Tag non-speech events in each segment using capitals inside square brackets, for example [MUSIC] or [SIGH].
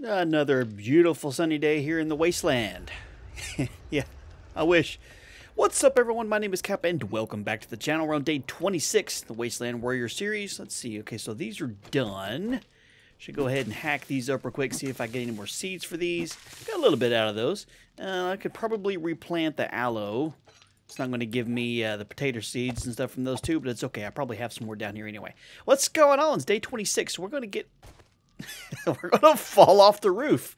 Another beautiful sunny day here in the wasteland. [LAUGHS] yeah, I wish. What's up, everyone? My name is Cap, and welcome back to the channel. We're on day 26, the Wasteland Warrior series. Let's see. Okay, so these are done. Should go ahead and hack these up real quick, see if I get any more seeds for these. Got a little bit out of those. Uh, I could probably replant the aloe. It's not going to give me uh, the potato seeds and stuff from those two, but it's okay. I probably have some more down here anyway. What's going on? It's day 26. We're going to get... [LAUGHS] We're going to fall off the roof.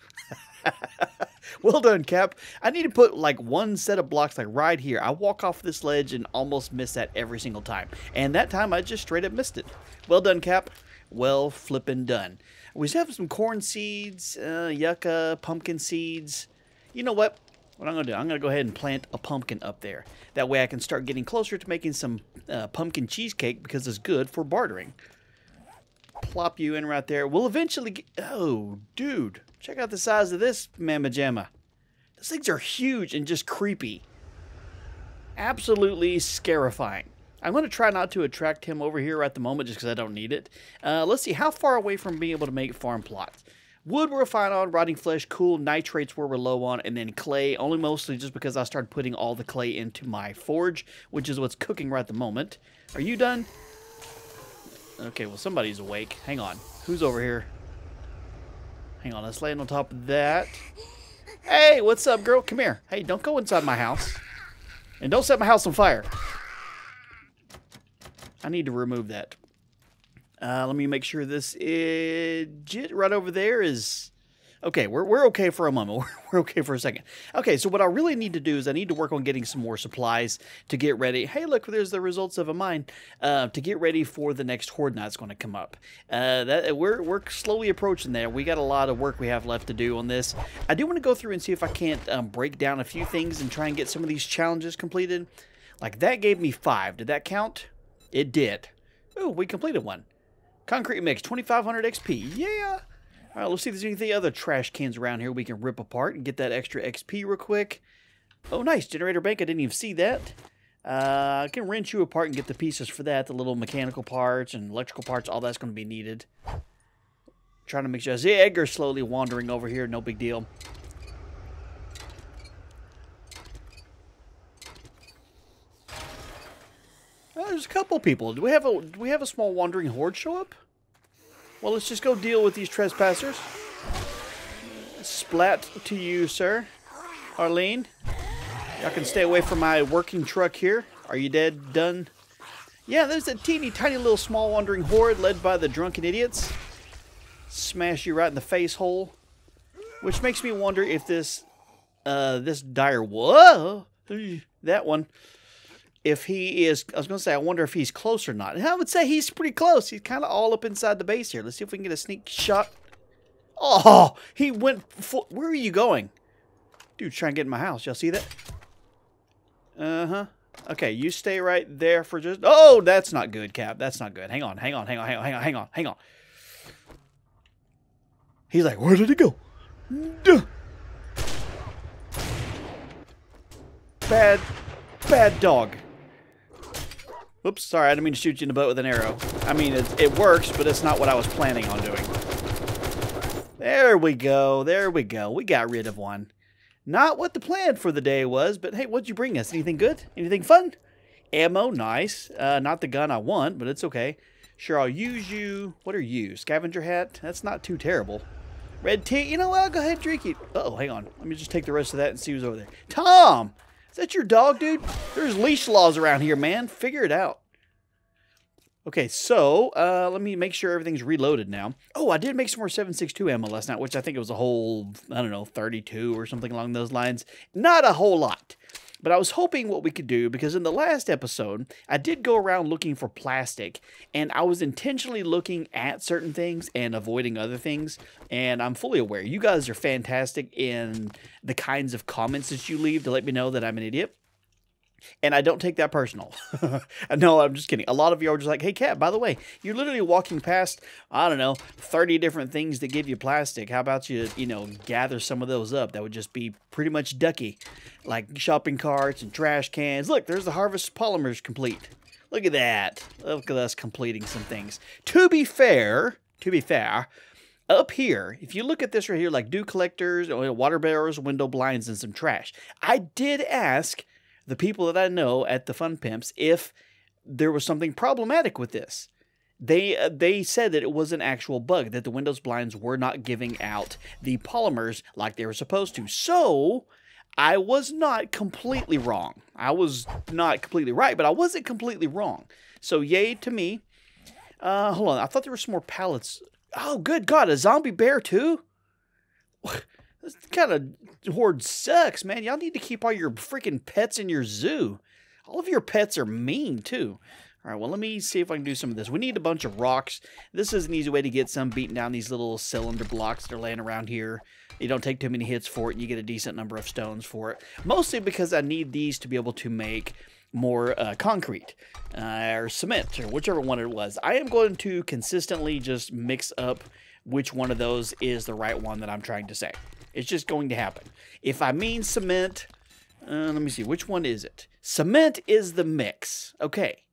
[LAUGHS] well done, Cap. I need to put like one set of blocks like right here. I walk off this ledge and almost miss that every single time. And that time I just straight up missed it. Well done, Cap. Well flippin' done. We still have some corn seeds, uh, yucca, pumpkin seeds. You know what? What I'm going to do, I'm going to go ahead and plant a pumpkin up there. That way I can start getting closer to making some uh, pumpkin cheesecake because it's good for bartering. Plop you in right there. We'll eventually get... Oh, dude. Check out the size of this Mamma Jamma. Those things are huge and just creepy. Absolutely scarifying. I'm going to try not to attract him over here at the moment just because I don't need it. Uh, let's see, how far away from being able to make farm plots? Wood we're fine on, rotting flesh, cool, nitrates where we're low on, and then clay, only mostly just because I started putting all the clay into my forge, which is what's cooking right at the moment. Are you done? Okay, well somebody's awake. Hang on. Who's over here? Hang on, let's land on top of that. Hey, what's up, girl? Come here. Hey, don't go inside my house. And don't set my house on fire. I need to remove that. Uh, let me make sure this idiot right over there is... Okay, we're, we're okay for a moment. We're, [LAUGHS] we're okay for a second. Okay, so what I really need to do is I need to work on getting some more supplies to get ready. Hey, look, there's the results of a mine. Uh, to get ready for the next Horde Night's going to come up. Uh, that we're, we're slowly approaching there. We got a lot of work we have left to do on this. I do want to go through and see if I can't um, break down a few things and try and get some of these challenges completed. Like, that gave me five. Did that count? It did. Oh, we completed one. Concrete mix, 2500 XP. Yeah. All right, let's see if there's anything other trash cans around here we can rip apart and get that extra XP real quick. Oh, nice. Generator bank. I didn't even see that. Uh, I can wrench you apart and get the pieces for that. The little mechanical parts and electrical parts. All that's going to be needed. Trying to make sure. I see Edgar slowly wandering over here. No big deal. Oh, there's a couple people. Do we have a do we have a small wandering horde show up? Well, let's just go deal with these trespassers. Splat to you, sir. Arlene. Y'all can stay away from my working truck here. Are you dead? Done? Yeah, there's a teeny tiny little small wandering horde led by the drunken idiots. Smash you right in the face hole. Which makes me wonder if this uh this dire whoa that one if he is, I was going to say, I wonder if he's close or not. And I would say he's pretty close. He's kind of all up inside the base here. Let's see if we can get a sneak shot. Oh, he went, full, where are you going? Dude, trying to get in my house. Y'all see that? Uh-huh. Okay, you stay right there for just, oh, that's not good, Cap. That's not good. Hang on, hang on, hang on, hang on, hang on, hang on, hang on. He's like, where did he go? Duh. Bad, bad dog. Oops, sorry, I didn't mean to shoot you in the butt with an arrow. I mean, it, it works, but it's not what I was planning on doing. There we go, there we go. We got rid of one. Not what the plan for the day was, but hey, what'd you bring us? Anything good? Anything fun? Ammo, nice. Uh, not the gun I want, but it's okay. Sure, I'll use you. What are you? Scavenger hat? That's not too terrible. Red tea? You know what? I'll go ahead and drink it. Uh oh, hang on. Let me just take the rest of that and see who's over there. Tom! That your dog, dude? There's leash laws around here, man. Figure it out. Okay, so uh, let me make sure everything's reloaded now. Oh, I did make some more 7.62 ammo last night, which I think it was a whole, I don't know, 32 or something along those lines. Not a whole lot. But I was hoping what we could do, because in the last episode, I did go around looking for plastic, and I was intentionally looking at certain things and avoiding other things, and I'm fully aware. You guys are fantastic in the kinds of comments that you leave to let me know that I'm an idiot. And I don't take that personal. [LAUGHS] no, I'm just kidding. A lot of you are just like, hey, Cap, by the way, you're literally walking past, I don't know, 30 different things that give you plastic. How about you, you know, gather some of those up? That would just be pretty much ducky. Like shopping carts and trash cans. Look, there's the Harvest Polymers complete. Look at that. Look at us completing some things. To be fair, to be fair, up here, if you look at this right here, like dew collectors, water barrels, window blinds, and some trash, I did ask the people that I know at the Fun Pimps if there was something problematic with this. They uh, they said that it was an actual bug that the Windows blinds were not giving out the polymers like they were supposed to. So I was not completely wrong. I was not completely right, but I wasn't completely wrong. So yay to me. Uh, hold on, I thought there were some more pallets. Oh, good God, a zombie bear too? [LAUGHS] This kind of horde sucks, man. Y'all need to keep all your freaking pets in your zoo. All of your pets are mean too. All right, well, let me see if I can do some of this. We need a bunch of rocks. This is an easy way to get some beating down these little cylinder blocks that are laying around here. You don't take too many hits for it, and you get a decent number of stones for it. Mostly because I need these to be able to make more uh, concrete uh, or cement or whichever one it was. I am going to consistently just mix up which one of those is the right one that I'm trying to say. It's just going to happen. If I mean cement, uh, let me see, which one is it? Cement is the mix. Okay.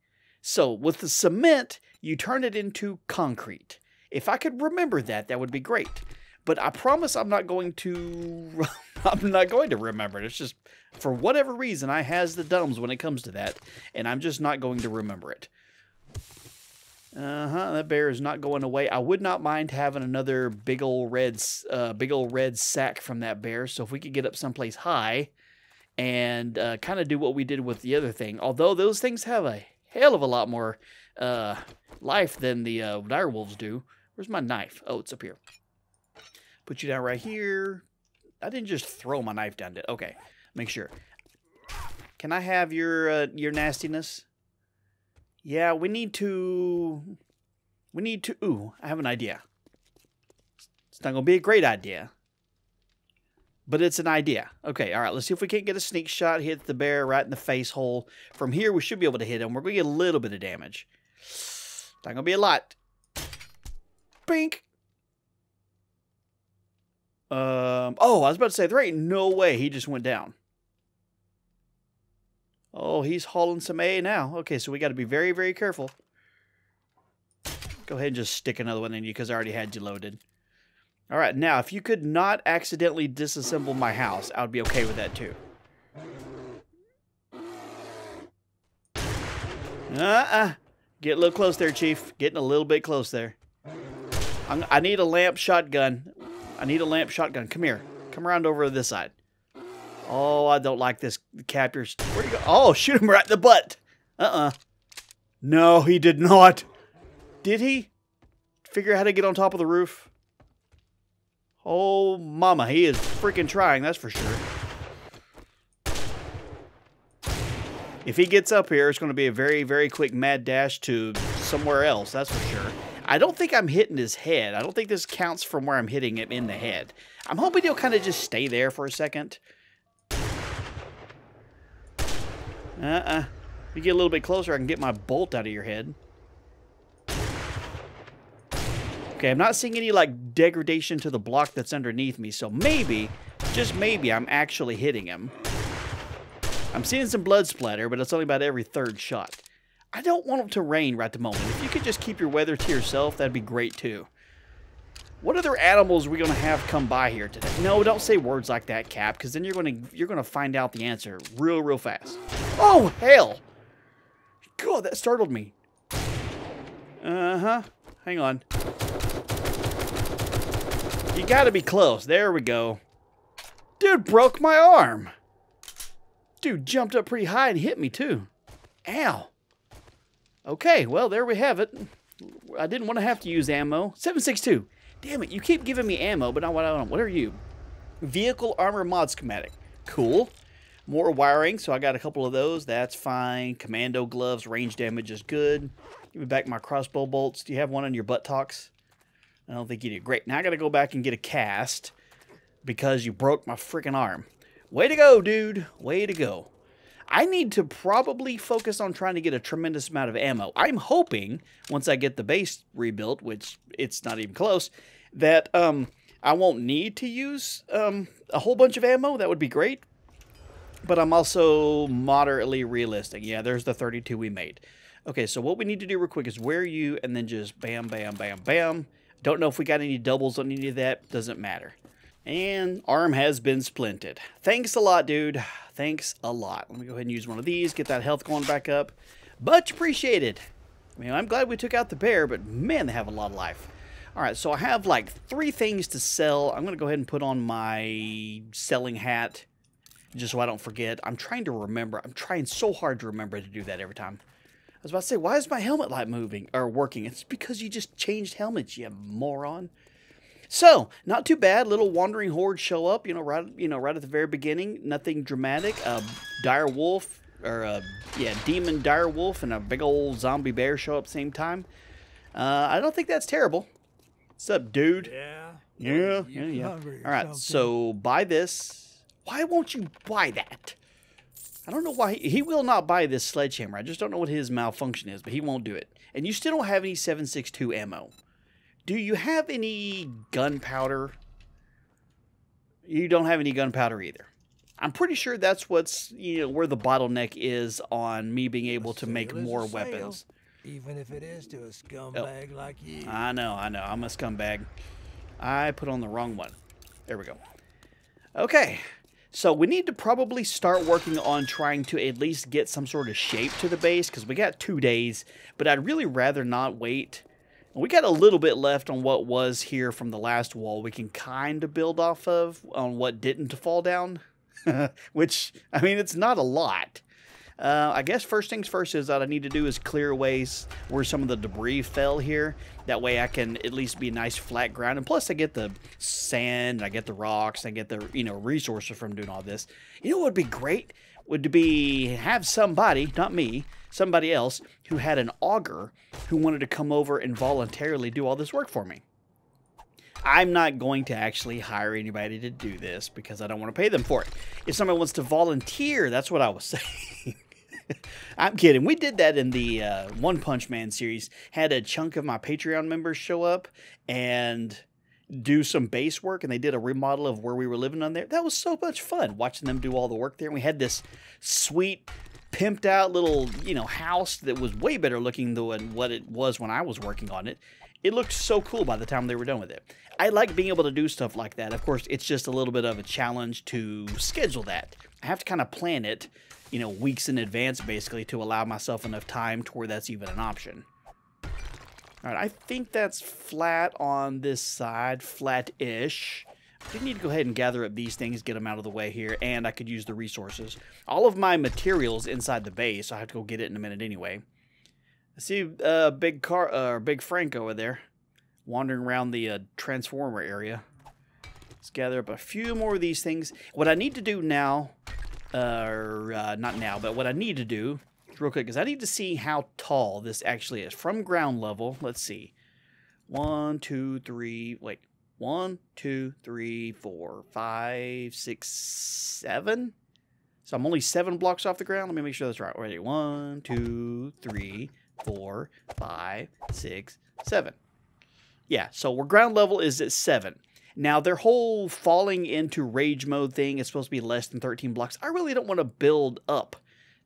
So with the cement, you turn it into concrete. If I could remember that, that would be great. But I promise I'm not going to [LAUGHS] I'm not going to remember it. It's just for whatever reason I has the dumbs when it comes to that, and I'm just not going to remember it. Uh-huh, that bear is not going away. I would not mind having another big old red uh, big old red sack from that bear. So if we could get up someplace high and uh, kind of do what we did with the other thing. Although those things have a hell of a lot more uh, life than the uh, dire wolves do. Where's my knife? Oh, it's up here. Put you down right here. I didn't just throw my knife down. Did okay? Make sure. Can I have your uh, your nastiness? Yeah, we need to. We need to. Ooh, I have an idea. It's not gonna be a great idea, but it's an idea. Okay, all right, let's see if we can't get a sneak shot, hit the bear right in the face hole. From here, we should be able to hit him. We're going to get a little bit of damage. Not going to be a lot. Bink. Um, oh, I was about to say, there ain't no way he just went down. Oh, he's hauling some A now. Okay, so we got to be very, very careful. Go ahead and just stick another one in you because I already had you loaded. All right, now, if you could not accidentally disassemble my house, I would be okay with that too. Uh-uh. Get a little close there, Chief. Getting a little bit close there. I'm, i need a lamp shotgun. I need a lamp shotgun. Come here. Come around over to this side. Oh, I don't like this captors. Where'd you go? Oh, shoot him right in the butt. Uh-uh. No, he did not. Did he? Figure out how to get on top of the roof? Oh, mama, he is freaking trying, that's for sure. If he gets up here, it's going to be a very, very quick mad dash to somewhere else, that's for sure. I don't think I'm hitting his head. I don't think this counts from where I'm hitting him in the head. I'm hoping he'll kind of just stay there for a second. Uh-uh. If you get a little bit closer, I can get my bolt out of your head. Okay, I'm not seeing any, like, degradation to the block that's underneath me, so maybe, just maybe, I'm actually hitting him. I'm seeing some blood splatter, but it's only about every third shot. I don't want it to rain right at the moment. If you could just keep your weather to yourself, that'd be great, too. What other animals are we to have come by here today? No, don't say words like that, Cap, because then you're to you're to find out the answer real, real fast. Oh, hell! God, that startled me. Uh-huh. Hang on. You gotta be close. There we go. Dude broke my arm. Dude jumped up pretty high and hit me too. Ow. Okay, well, there we have it. I didn't want to have to use ammo. 762. Damn it, you keep giving me ammo, but not what I want. What are you? Vehicle armor mod schematic. Cool. More wiring, so I got a couple of those. That's fine. Commando gloves, range damage is good. Give me back my crossbow bolts. Do you have one on your buttocks? I don't think you do. Great. Now I got to go back and get a cast because you broke my freaking arm. Way to go, dude. Way to go. I need to probably focus on trying to get a tremendous amount of ammo. I'm hoping, once I get the base rebuilt, which it's not even close, that um, I won't need to use um, a whole bunch of ammo. That would be great. But I'm also moderately realistic. Yeah, there's the 32 we made. Okay, so what we need to do real quick is wear you and then just bam, bam, bam, bam. Don't know if we got any doubles on any of that. Doesn't matter. And arm has been splinted. Thanks a lot, dude. Thanks a lot. Let me go ahead and use one of these, get that health going back up. Much appreciated. I mean, I'm glad we took out the bear, but man, they have a lot of life. All right, so I have like three things to sell. I'm going to go ahead and put on my selling hat just so I don't forget. I'm trying to remember. I'm trying so hard to remember to do that every time. I was about to say, why is my helmet light moving or working? It's because you just changed helmets, you moron. So, not too bad. Little wandering hordes show up, you know, right, you know, right at the very beginning. Nothing dramatic. A dire wolf or a yeah, demon dire wolf and a big old zombie bear show up same time. Uh, I don't think that's terrible. What's up, dude? Yeah. Yeah, yeah, yeah. All right, so buy this. Why won't you buy that? I don't know why. He, he will not buy this sledgehammer. I just don't know what his malfunction is, but he won't do it. And you still don't have any 7.62 ammo. Do you have any gunpowder? You don't have any gunpowder either. I'm pretty sure that's what's, you know, where the bottleneck is on me being able to make more weapons. Even if it is to a oh. scumbag oh. like you. I know, I know. I'm a scumbag. I put on the wrong one. There we go. Okay. So we need to probably start working on trying to at least get some sort of shape to the base because we got two days, but I'd really rather not wait. We got a little bit left on what was here from the last wall we can kind of build off of on what didn't fall down, [LAUGHS] which, I mean, it's not a lot. Uh, I guess first things first is that I need to do is clear away where some of the debris fell here. That way I can at least be nice flat ground. And plus I get the sand, I get the rocks, I get the, you know, resources from doing all this. You know what would be great? Would be have somebody, not me, somebody else who had an auger who wanted to come over and voluntarily do all this work for me. I'm not going to actually hire anybody to do this because I don't want to pay them for it. If somebody wants to volunteer, that's what I was [LAUGHS] saying. I'm kidding. We did that in the uh, One Punch Man series. Had a chunk of my Patreon members show up and do some base work, and they did a remodel of where we were living on there. That was so much fun watching them do all the work there. And we had this sweet, pimped out little you know house that was way better looking than what it was when I was working on it. It looked so cool by the time they were done with it. I like being able to do stuff like that. Of course, it's just a little bit of a challenge to schedule that. I have to kind of plan it you know, weeks in advance basically to allow myself enough time to where that's even an option. All right, I think that's flat on this side, flat-ish. I need to go ahead and gather up these things, get them out of the way here, and I could use the resources. All of my materials inside the base, I have to go get it in a minute anyway. I see a uh, big car, uh, big Frank over there, wandering around the uh, transformer area. Let's gather up a few more of these things. What I need to do now or uh, not now, but what I need to do real quick is I need to see how tall this actually is from ground level. Let's see. One, two, three, wait. One, two, three, four, five, six, seven. So I'm only seven blocks off the ground. Let me make sure that's right. Ready? One, two, three, four, five, six, seven. Yeah, so we're ground level is at seven. Now, their whole falling into rage mode thing is supposed to be less than 13 blocks. I really don't want to build up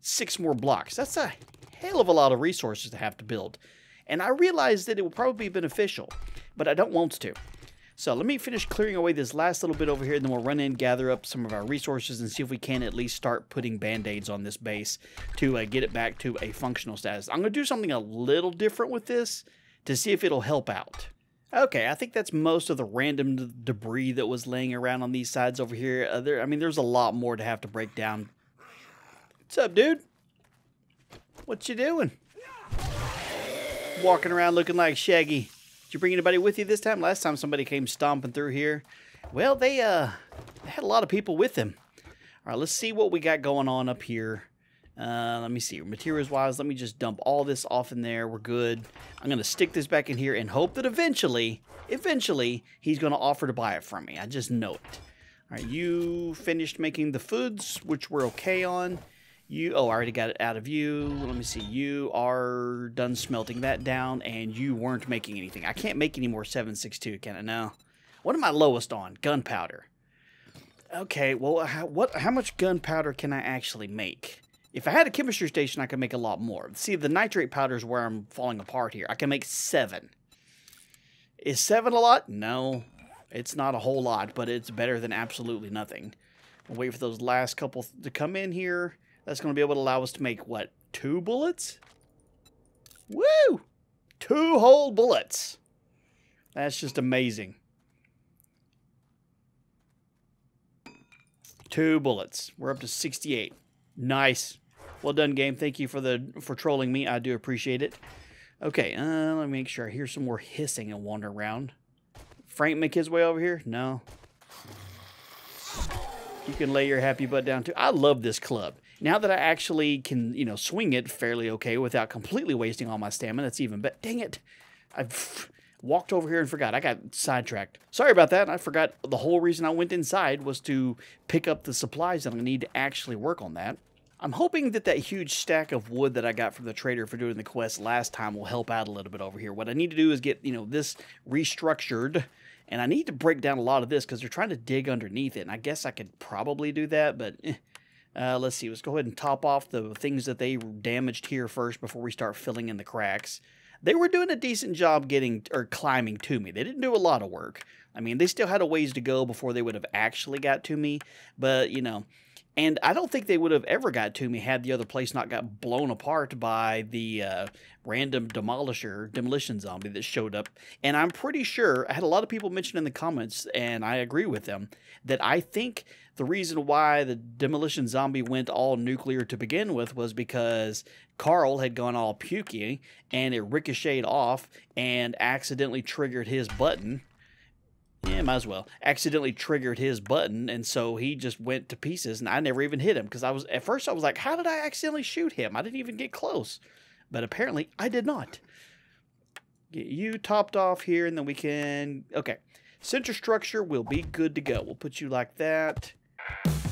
six more blocks. That's a hell of a lot of resources to have to build. And I realize that it would probably be beneficial, but I don't want to. So let me finish clearing away this last little bit over here, and then we'll run in, gather up some of our resources, and see if we can at least start putting band-aids on this base to uh, get it back to a functional status. I'm going to do something a little different with this to see if it'll help out. Okay, I think that's most of the random debris that was laying around on these sides over here. Uh, there, I mean, there's a lot more to have to break down. What's up, dude? What you doing? Walking around looking like Shaggy. Did you bring anybody with you this time? Last time somebody came stomping through here. Well, they, uh, they had a lot of people with them. All right, let's see what we got going on up here. Uh, let me see. Materials wise, let me just dump all this off in there. We're good. I'm going to stick this back in here and hope that eventually, eventually, he's going to offer to buy it from me. I just know it. All right, you finished making the foods, which we're okay on. You, oh, I already got it out of you. Let me see. You are done smelting that down, and you weren't making anything. I can't make any more 762, can I? No. What am I lowest on? Gunpowder. Okay, well, how, what? How much gunpowder can I actually make? If I had a chemistry station, I could make a lot more. See, the nitrate powder is where I'm falling apart here. I can make seven. Is seven a lot? No, it's not a whole lot, but it's better than absolutely nothing. We'll wait for those last couple to come in here. That's going to be able to allow us to make, what, two bullets? Woo! Two whole bullets. That's just amazing. Two bullets. We're up to 68. Nice. Well done, game. Thank you for the for trolling me. I do appreciate it. Okay, uh, let me make sure I hear some more hissing and wander around. Frank make his way over here? No. You can lay your happy butt down too. I love this club. Now that I actually can, you know, swing it fairly okay without completely wasting all my stamina, that's even better. Dang it. I've walked over here and forgot. I got sidetracked. Sorry about that. I forgot the whole reason I went inside was to pick up the supplies that I need to actually work on that. I'm hoping that that huge stack of wood that I got from the trader for doing the quest last time will help out a little bit over here. What I need to do is get, you know, this restructured, and I need to break down a lot of this because they're trying to dig underneath it, and I guess I could probably do that, but eh. Uh, let's see. Let's go ahead and top off the things that they damaged here first before we start filling in the cracks. They were doing a decent job getting or climbing to me. They didn't do a lot of work. I mean, they still had a ways to go before they would have actually got to me, but, you know, and I don't think they would have ever got to me had the other place not got blown apart by the uh, random demolisher, demolition zombie that showed up. And I'm pretty sure, I had a lot of people mention in the comments, and I agree with them, that I think the reason why the demolition zombie went all nuclear to begin with was because Carl had gone all pukey and it ricocheted off and accidentally triggered his button yeah, might as well. Accidentally triggered his button, and so he just went to pieces, and I never even hit him because I was at first I was like, how did I accidentally shoot him? I didn't even get close, but apparently I did not. Get you topped off here, and then we can okay. Center structure will be good to go. We'll put you like that. Bye.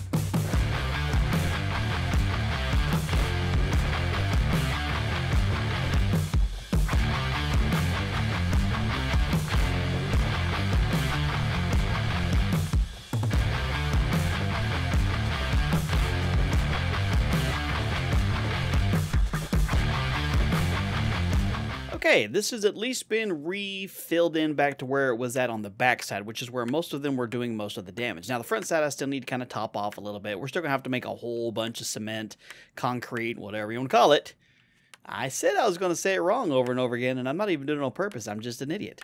Okay, this has at least been refilled in back to where it was at on the back side, which is where most of them were doing most of the damage. Now, the front side I still need to kind of top off a little bit. We're still going to have to make a whole bunch of cement, concrete, whatever you want to call it. I said I was going to say it wrong over and over again, and I'm not even doing it on purpose. I'm just an idiot.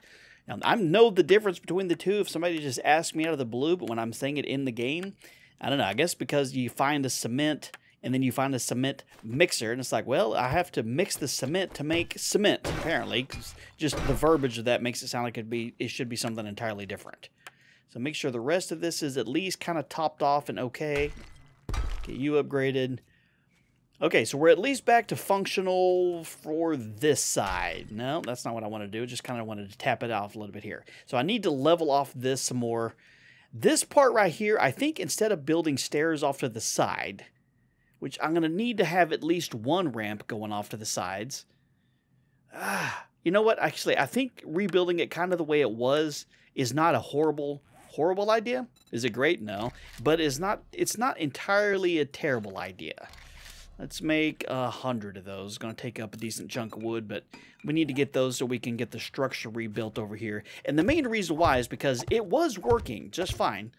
Now, I know the difference between the two if somebody just asked me out of the blue, but when I'm saying it in the game, I don't know. I guess because you find a cement and then you find a cement mixer, and it's like, well, I have to mix the cement to make cement, apparently. Just the verbiage of that makes it sound like it'd be, it should be something entirely different. So make sure the rest of this is at least kind of topped off and okay. Get you upgraded. Okay, so we're at least back to functional for this side. No, that's not what I want to do. I just kind of wanted to tap it off a little bit here. So I need to level off this some more. This part right here, I think instead of building stairs off to the side, which I'm going to need to have at least one ramp going off to the sides. Ah, you know what? Actually, I think rebuilding it kind of the way it was is not a horrible, horrible idea. Is it great? No. But it's not, it's not entirely a terrible idea. Let's make a hundred of those. To take up a decent chunk of wood, but we need to get those so we can get the structure rebuilt over here. And the main reason why is because it was working just fine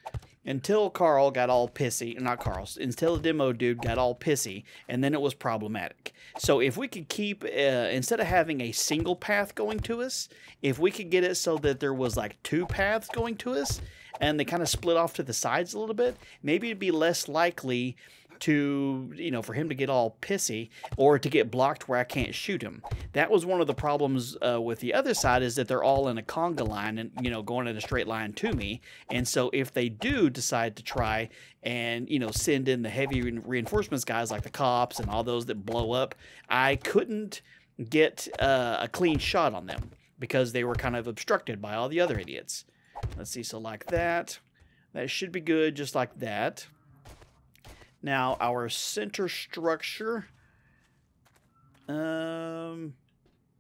until Carl got all pissy, not Carl, until the demo dude got all pissy, and then it was problematic. So if we could keep, uh, instead of having a single path going to us, if we could get it so that there was like two paths going to us, and they kind of split off to the sides a little bit, maybe it'd be less likely to, you know, for him to get all pissy or to get blocked where I can't shoot him. That was one of the problems uh, with the other side is that they're all in a conga line and, you know, going in a straight line to me. And so if they do decide to try and, you know, send in the heavy reinforcements guys like the cops and all those that blow up, I couldn't get uh, a clean shot on them because they were kind of obstructed by all the other idiots. Let's see, so like that. That should be good just like that. Now, our center structure, um,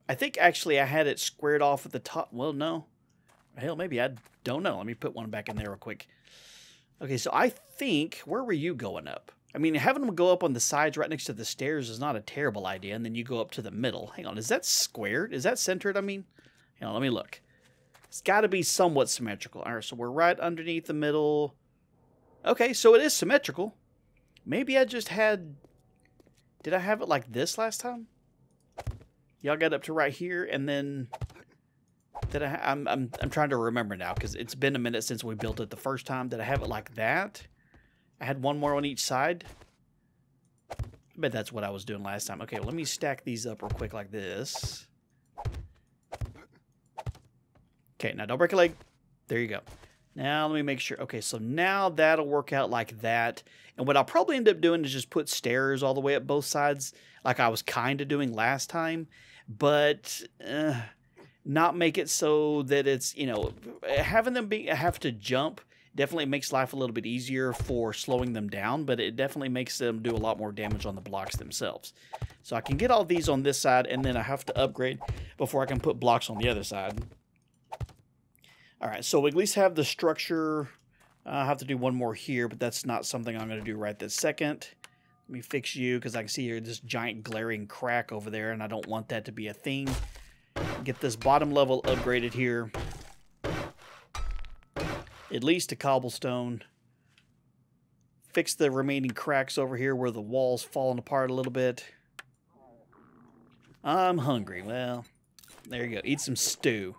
I think actually I had it squared off at the top. Well, no. Hell, maybe I don't know. Let me put one back in there real quick. Okay, so I think, where were you going up? I mean, having them go up on the sides right next to the stairs is not a terrible idea, and then you go up to the middle. Hang on, is that squared? Is that centered, I mean? Hang on, let me look. It's got to be somewhat symmetrical. All right, so we're right underneath the middle. Okay, so it is symmetrical. Maybe I just had... Did I have it like this last time? Y'all got up to right here, and then... Did I? I'm I'm I'm trying to remember now because it's been a minute since we built it the first time. Did I have it like that? I had one more on each side. I bet that's what I was doing last time. Okay, well, let me stack these up real quick like this. Okay, now don't break a leg. There you go. Now let me make sure. Okay, so now that'll work out like that. And what I'll probably end up doing is just put stairs all the way up both sides like I was kind of doing last time. But uh, not make it so that it's, you know, having them be have to jump definitely makes life a little bit easier for slowing them down, but it definitely makes them do a lot more damage on the blocks themselves. So I can get all these on this side, and then I have to upgrade before I can put blocks on the other side. All right, so we at least have the structure. Uh, I have to do one more here, but that's not something I'm going to do right this second. Let me fix you because I can see here this giant glaring crack over there, and I don't want that to be a thing. Get this bottom level upgraded here. At least to cobblestone. Fix the remaining cracks over here where the wall's falling apart a little bit. I'm hungry. Well, there you go. Eat some stew.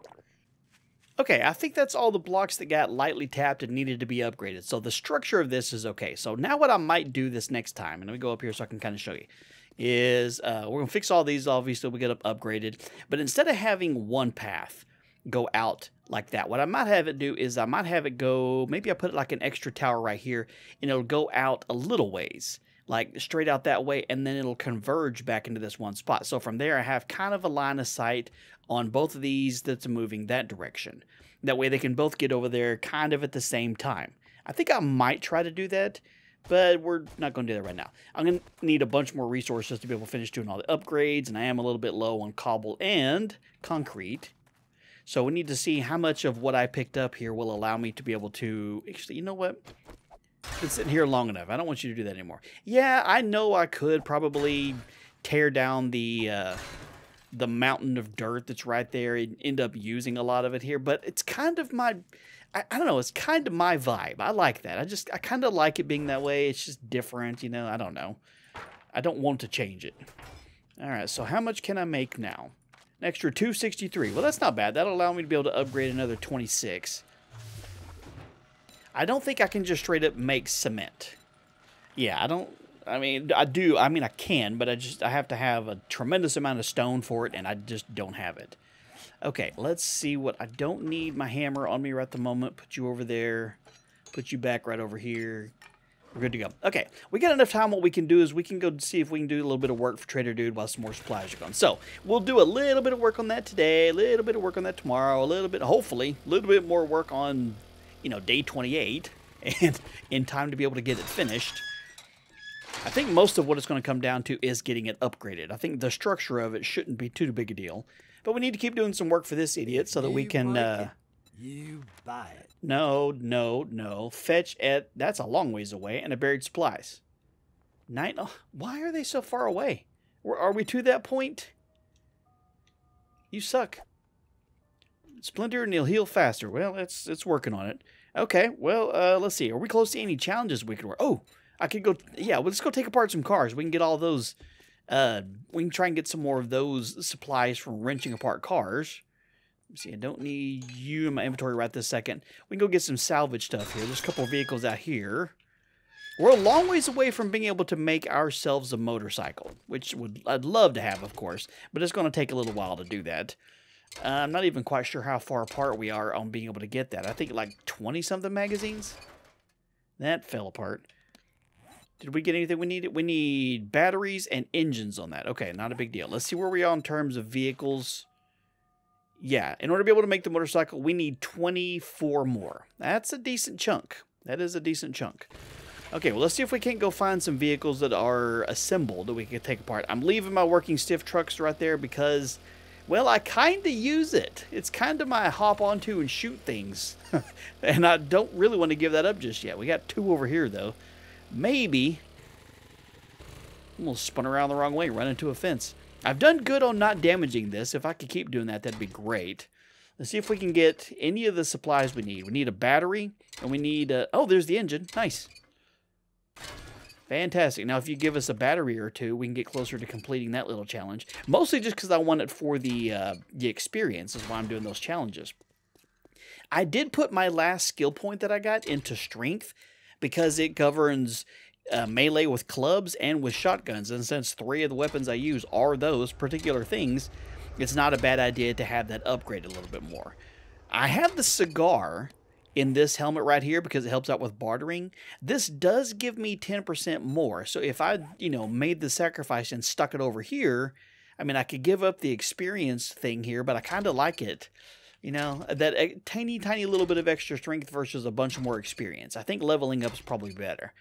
Okay, I think that's all the blocks that got lightly tapped and needed to be upgraded. So the structure of this is okay. So now what I might do this next time, and let me go up here so I can kind of show you, is uh, we're going to fix all these. Obviously, we get up upgraded. But instead of having one path go out like that, what I might have it do is I might have it go, maybe I put like an extra tower right here, and it'll go out a little ways like straight out that way, and then it'll converge back into this one spot. So from there, I have kind of a line of sight on both of these that's moving that direction. That way they can both get over there kind of at the same time. I think I might try to do that, but we're not going to do that right now. I'm going to need a bunch more resources to be able to finish doing all the upgrades, and I am a little bit low on cobble and concrete. So we need to see how much of what I picked up here will allow me to be able to... Actually, you know what? I've been sitting here long enough. I don't want you to do that anymore. Yeah, I know I could probably tear down the uh, the mountain of dirt that's right there and end up using a lot of it here, but it's kind of my I, I don't know, it's kind of my vibe. I like that. I just I kind of like it being that way. It's just different, you know. I don't know. I don't want to change it. All right, so how much can I make now? An extra 263. Well, that's not bad. That'll allow me to be able to upgrade another 26. I don't think I can just straight up make cement. Yeah, I don't. I mean, I do. I mean, I can, but I just I have to have a tremendous amount of stone for it, and I just don't have it. Okay, let's see what I don't need my hammer on me right at the moment. Put you over there. Put you back right over here. We're good to go. Okay, we got enough time. What we can do is we can go see if we can do a little bit of work for Trader Dude while some more supplies are gone. So we'll do a little bit of work on that today, a little bit of work on that tomorrow, a little bit, hopefully, a little bit more work on you know, day 28 [LAUGHS] and in time to be able to get it finished. I think most of what it's going to come down to is getting it upgraded. I think the structure of it shouldn't be too big a deal. But we need to keep doing some work for this idiot so that we can... Uh, you buy it. No, no, no. Fetch at... That's a long ways away. And a buried supplies. Night... Oh, why are they so far away? Are we to that point? You suck. Splinter and he'll heal faster. Well, it's it's working on it. Okay, well, uh, let's see. Are we close to any challenges we could work? Oh, I could go. Yeah, well, let's go take apart some cars. We can get all those. Uh, we can try and get some more of those supplies from wrenching apart cars. Let's see, I don't need you in my inventory right this second. We can go get some salvage stuff here. There's a couple of vehicles out here. We're a long ways away from being able to make ourselves a motorcycle, which would I'd love to have, of course, but it's going to take a little while to do that. Uh, I'm not even quite sure how far apart we are on being able to get that. I think like 20-something magazines. That fell apart. Did we get anything we needed? We need batteries and engines on that. Okay, not a big deal. Let's see where we are in terms of vehicles. Yeah, in order to be able to make the motorcycle, we need 24 more. That's a decent chunk. That is a decent chunk. Okay, well, let's see if we can't go find some vehicles that are assembled that we can take apart. I'm leaving my working stiff trucks right there because well, I kind of use it. It's kind of my hop onto and shoot things. [LAUGHS] and I don't really want to give that up just yet. We got two over here, though. Maybe. I almost spun around the wrong way, run into a fence. I've done good on not damaging this. If I could keep doing that, that'd be great. Let's see if we can get any of the supplies we need. We need a battery, and we need... A, oh, there's the engine. Nice. Fantastic. Now, if you give us a battery or two, we can get closer to completing that little challenge. Mostly just because I want it for the, uh, the experience is why I'm doing those challenges. I did put my last skill point that I got into strength because it governs uh, melee with clubs and with shotguns. And since three of the weapons I use are those particular things, it's not a bad idea to have that upgrade a little bit more. I have the cigar in this helmet right here because it helps out with bartering. This does give me 10% more. So if I, you know, made the sacrifice and stuck it over here, I mean, I could give up the experience thing here, but I kind of like it. You know, that tiny, tiny little bit of extra strength versus a bunch more experience. I think leveling up is probably better.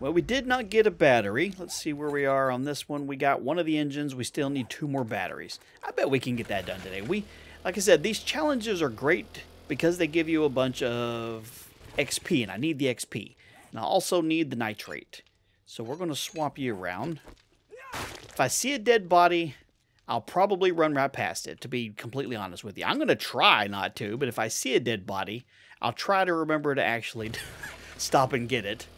Well, we did not get a battery. Let's see where we are on this one. We got one of the engines. We still need two more batteries. I bet we can get that done today. We, like I said, these challenges are great because they give you a bunch of XP, and I need the XP. And I also need the nitrate. So we're going to swap you around. If I see a dead body, I'll probably run right past it, to be completely honest with you. I'm going to try not to, but if I see a dead body, I'll try to remember to actually [LAUGHS] stop and get it.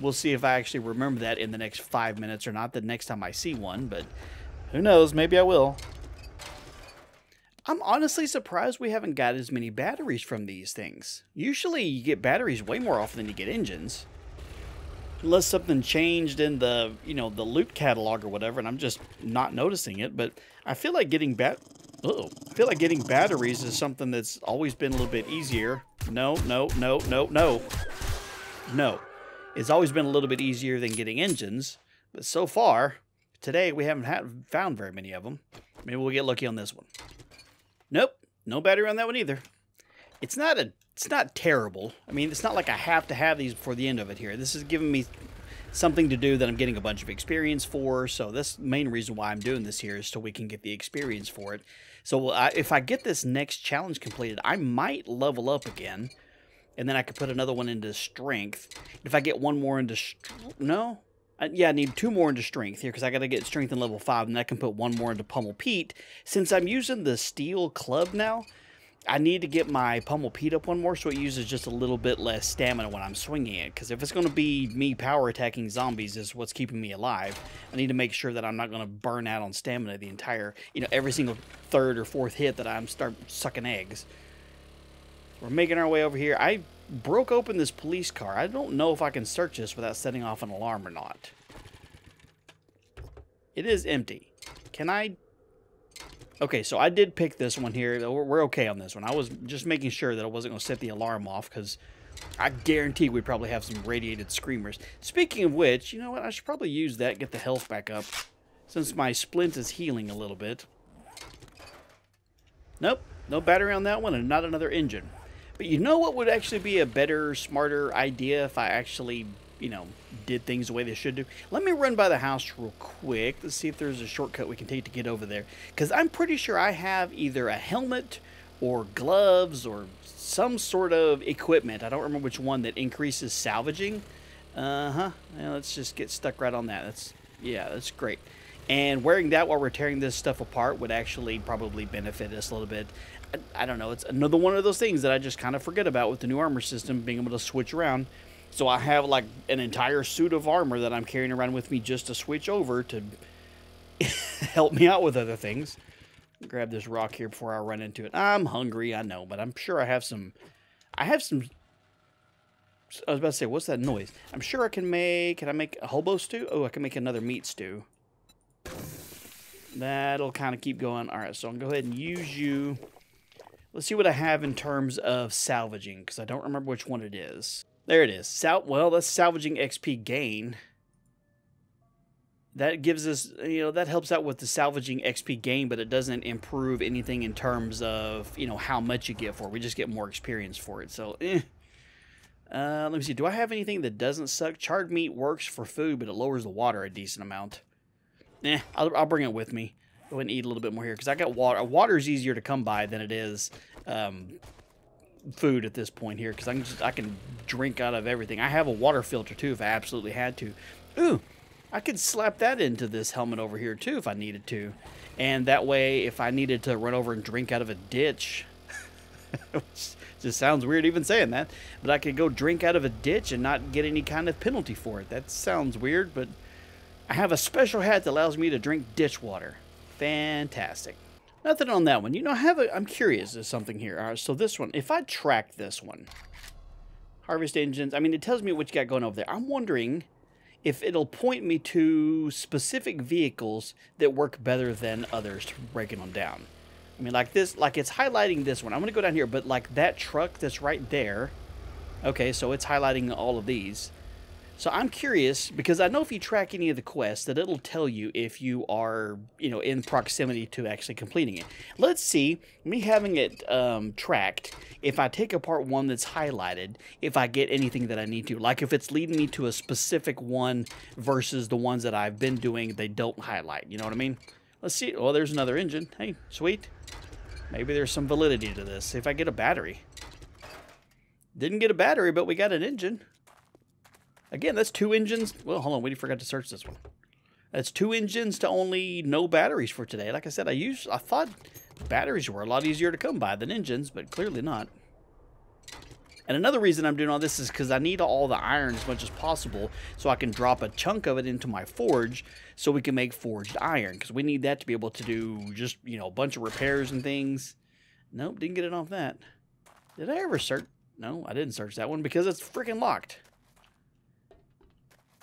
We'll see if I actually remember that in the next five minutes or not the next time I see one, but who knows, maybe I will. I'm honestly surprised we haven't got as many batteries from these things. Usually you get batteries way more often than you get engines. Unless something changed in the, you know, the loot catalog or whatever, and I'm just not noticing it, but I feel like getting bat... Oh I feel like getting batteries is something that's always been a little bit easier. No, no, no, no, no. No. It's always been a little bit easier than getting engines, but so far, today we haven't had, found very many of them. Maybe we'll get lucky on this one. Nope, no battery on that one either. It's not a, it's not terrible. I mean, it's not like I have to have these before the end of it here. This is giving me something to do that I'm getting a bunch of experience for. So that's main reason why I'm doing this here is so we can get the experience for it. So uh, if I get this next challenge completed, I might level up again and then I could put another one into strength. If I get one more into no, I, yeah, I need two more into strength here because I got to get strength in level five, and I can put one more into pummel Pete. Since I'm using the steel club now, I need to get my pummel Pete up one more so it uses just a little bit less stamina when I'm swinging it. Because if it's going to be me power attacking zombies is what's keeping me alive, I need to make sure that I'm not going to burn out on stamina the entire, you know, every single third or fourth hit that I'm start sucking eggs. We're making our way over here. I broke open this police car. I don't know if I can search this without setting off an alarm or not. It is empty. Can I... Okay, so I did pick this one here. We're okay on this one. I was just making sure that I wasn't going to set the alarm off because I guarantee we'd probably have some radiated screamers. Speaking of which, you know what? I should probably use that, get the health back up since my splint is healing a little bit. Nope, no battery on that one and not another engine. But you know what would actually be a better, smarter idea if I actually, you know, did things the way they should do? Let me run by the house real quick. Let's see if there's a shortcut we can take to get over there. Because I'm pretty sure I have either a helmet or gloves or some sort of equipment. I don't remember which one that increases salvaging. Uh-huh. Well, let's just get stuck right on that. That's Yeah, that's great. And wearing that while we're tearing this stuff apart would actually probably benefit us a little bit. I, I don't know. It's another one of those things that I just kind of forget about with the new armor system, being able to switch around. So I have like an entire suit of armor that I'm carrying around with me just to switch over to [LAUGHS] help me out with other things. Grab this rock here before I run into it. I'm hungry, I know, but I'm sure I have some... I have some... I was about to say, what's that noise? I'm sure I can make... Can I make a hobo stew? Oh, I can make another meat stew. That'll kind of keep going. All right, so I'll go ahead and use you... Let's see what I have in terms of salvaging, because I don't remember which one it is. There it is. Sal well, that's salvaging XP gain. That gives us, you know, that helps out with the salvaging XP gain, but it doesn't improve anything in terms of, you know, how much you get for it. We just get more experience for it. So, eh. Uh, let me see. Do I have anything that doesn't suck? Charred meat works for food, but it lowers the water a decent amount. Eh, I'll, I'll bring it with me go ahead and eat a little bit more here because I got water. Water is easier to come by than it is um, food at this point here because I can just I can drink out of everything. I have a water filter too if I absolutely had to. Ooh, I could slap that into this helmet over here too if I needed to. And that way, if I needed to run over and drink out of a ditch, [LAUGHS] which just sounds weird even saying that, but I could go drink out of a ditch and not get any kind of penalty for it. That sounds weird, but I have a special hat that allows me to drink ditch water. Fantastic. Nothing on that one. You know, have a, I'm curious of something here. All right, so this one, if I track this one, harvest engines, I mean, it tells me what you got going over there. I'm wondering if it'll point me to specific vehicles that work better than others to breaking them down. I mean, like this, like it's highlighting this one. I'm going to go down here, but like that truck that's right there. Okay, so it's highlighting all of these. So I'm curious because I know if you track any of the quests that it'll tell you if you are, you know, in proximity to actually completing it. Let's see, me having it um, tracked, if I take apart one that's highlighted, if I get anything that I need to. Like if it's leading me to a specific one versus the ones that I've been doing, they don't highlight. You know what I mean? Let's see. Oh, there's another engine. Hey, sweet. Maybe there's some validity to this. If I get a battery. Didn't get a battery, but we got an engine. Again, that's two engines. Well, hold on. We forgot to search this one. That's two engines to only no batteries for today. Like I said, I used, I thought batteries were a lot easier to come by than engines, but clearly not. And another reason I'm doing all this is because I need all the iron as much as possible so I can drop a chunk of it into my forge so we can make forged iron. Because we need that to be able to do just, you know, a bunch of repairs and things. Nope, didn't get it off that. Did I ever search? No, I didn't search that one because it's freaking locked.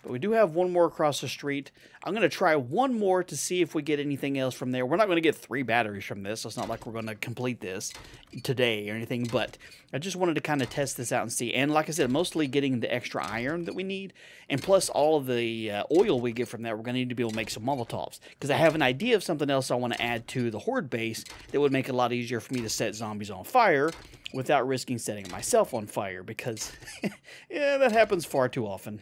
But we do have one more across the street. I'm going to try one more to see if we get anything else from there. We're not going to get three batteries from this. So it's not like we're going to complete this today or anything. But I just wanted to kind of test this out and see. And like I said, mostly getting the extra iron that we need. And plus all of the uh, oil we get from that, we're going to need to be able to make some Molotovs. Because I have an idea of something else I want to add to the Horde base that would make it a lot easier for me to set zombies on fire without risking setting myself on fire. Because, [LAUGHS] yeah, that happens far too often.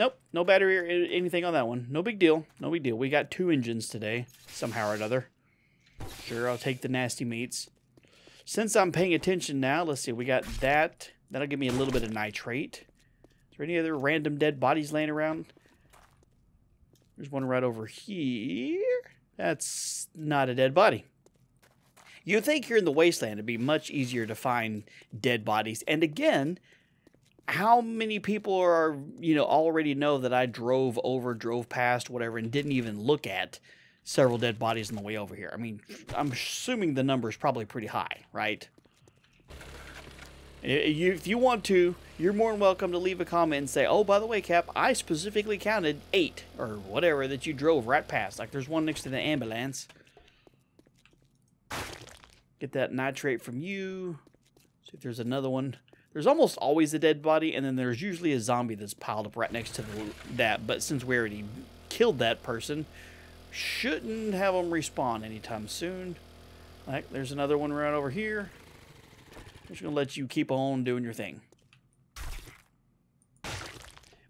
Nope, no battery or anything on that one. No big deal. No big deal. We got two engines today, somehow or another. Sure, I'll take the nasty meats. Since I'm paying attention now, let's see. We got that. That'll give me a little bit of nitrate. Is there any other random dead bodies laying around? There's one right over here. That's not a dead body. You'd think here in the wasteland it'd be much easier to find dead bodies. And again, how many people are you know already know that I drove over, drove past, whatever, and didn't even look at several dead bodies on the way over here? I mean, I'm assuming the number is probably pretty high, right? If you want to, you're more than welcome to leave a comment and say, "Oh, by the way, Cap, I specifically counted eight or whatever that you drove right past. Like there's one next to the ambulance." Get that nitrate from you. See if there's another one there's almost always a dead body, and then there's usually a zombie that's piled up right next to the, that. But since we already killed that person, shouldn't have them respawn anytime soon. Like, there's another one right over here. I'm just going to let you keep on doing your thing.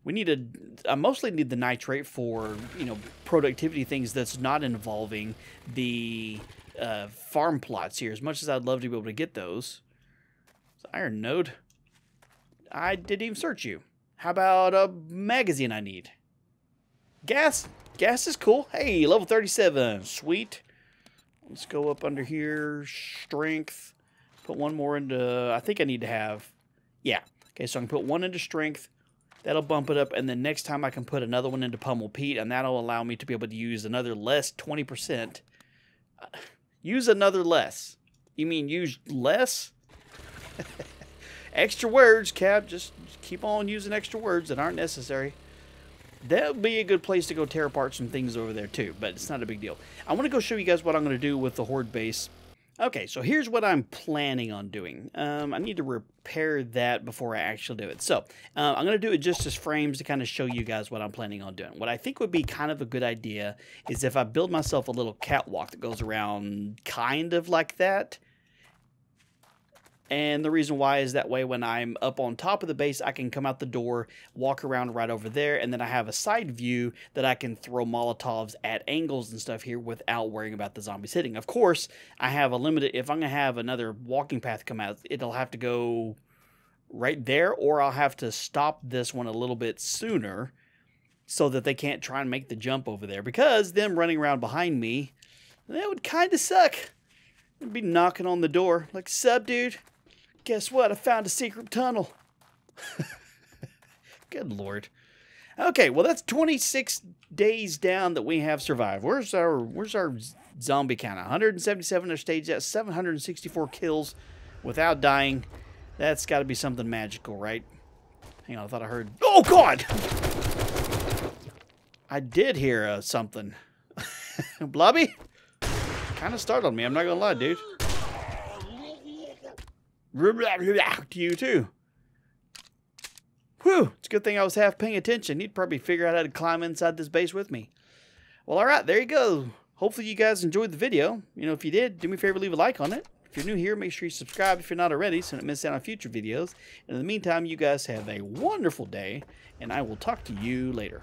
We need a, I mostly need the nitrate for, you know, productivity things that's not involving the uh, farm plots here. As much as I'd love to be able to get those. It's iron node. I didn't even search you. How about a magazine I need? Gas. Gas is cool. Hey, level 37. Sweet. Let's go up under here. Strength. Put one more into... I think I need to have... Yeah. Okay, so I can put one into strength. That'll bump it up. And then next time I can put another one into pummel Pete. And that'll allow me to be able to use another less 20%. Uh, use another less. You mean use less? [LAUGHS] extra words, Cap. Just, keep on using extra words that aren't necessary. That would be a good place to go tear apart some things over there too, but it's not a big deal. I want to go show you guys what I'm going to do with the Horde base. Okay, so here's what I'm planning on doing. Um, I need to repair that before I actually do it. So uh, I'm going to do it just as frames to kind of show you guys what I'm planning on doing. What I think would be kind of a good idea is if I build myself a little catwalk that goes around kind of like that and the reason why is that way when I'm up on top of the base, I can come out the door, walk around right over there, and then I have a side view that I can throw Molotovs at angles and stuff here without worrying about the zombies hitting. Of course, I have a limited, if I'm going to have another walking path come out, it'll have to go right there, or I'll have to stop this one a little bit sooner so that they can't try and make the jump over there. Because them running around behind me, that would kind of suck. I'd be knocking on the door like, sub, dude. Guess what? I found a secret tunnel. [LAUGHS] Good lord. Okay, well that's 26 days down that we have survived. Where's our where's our zombie count? 177 are staged at 764 kills without dying. That's got to be something magical, right? Hang on, I thought I heard. Oh God! I did hear uh, something. [LAUGHS] Blobby? Kind of startled me. I'm not gonna lie, dude. To you too. Whew, it's a good thing I was half paying attention. You'd probably figure out how to climb inside this base with me. Well, alright, there you go. Hopefully you guys enjoyed the video. You know, if you did, do me a favor, leave a like on it. If you're new here, make sure you subscribe if you're not already so you don't miss out on future videos. And in the meantime, you guys have a wonderful day, and I will talk to you later.